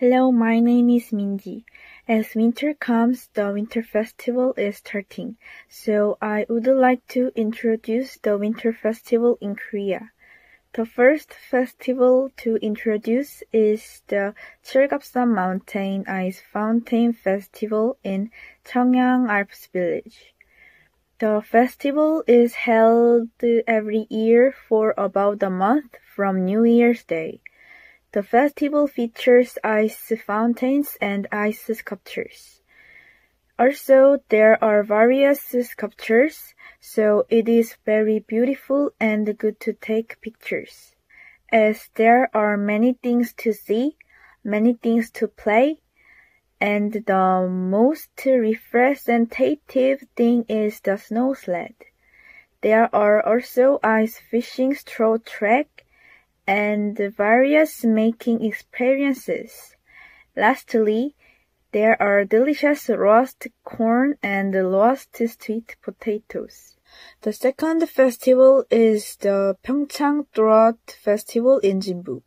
Hello, my name is Minji. As winter comes, the Winter Festival is starting, so I would like to introduce the Winter Festival in Korea. The first festival to introduce is the Chilgapsan Mountain Ice Fountain Festival in Cheongyang Alps Village. The festival is held every year for about a month from New Year's Day. The festival features ice fountains and ice sculptures. Also, there are various sculptures, so it is very beautiful and good to take pictures. As there are many things to see, many things to play, and the most representative thing is the snow sled. There are also ice fishing straw track and various making experiences. Lastly, there are delicious roast corn and roast sweet potatoes. The second festival is the Pyeongchang Trout Festival in Jinbu.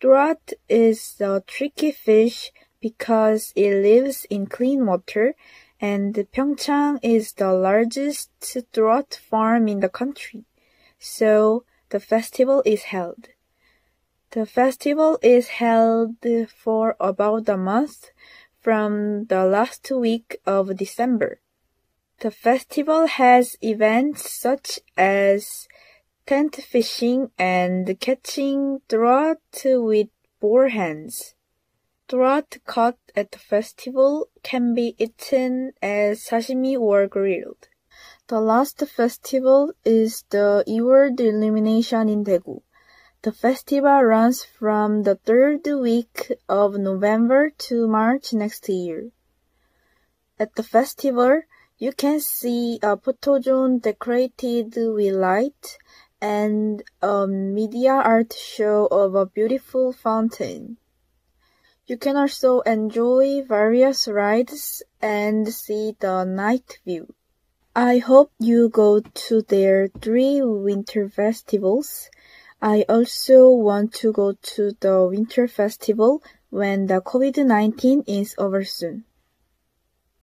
Trout is a tricky fish because it lives in clean water and Pyeongchang is the largest trout farm in the country. So the festival is held. The festival is held for about a month from the last week of December. The festival has events such as tent fishing and catching trout with boar hands. Trout caught at the festival can be eaten as sashimi or grilled. The last festival is the E-World Illumination in Daegu. The festival runs from the third week of November to March next year. At the festival, you can see a photo zone decorated with light and a media art show of a beautiful fountain. You can also enjoy various rides and see the night view. I hope you go to their three winter festivals I also want to go to the winter festival when the COVID-19 is over soon.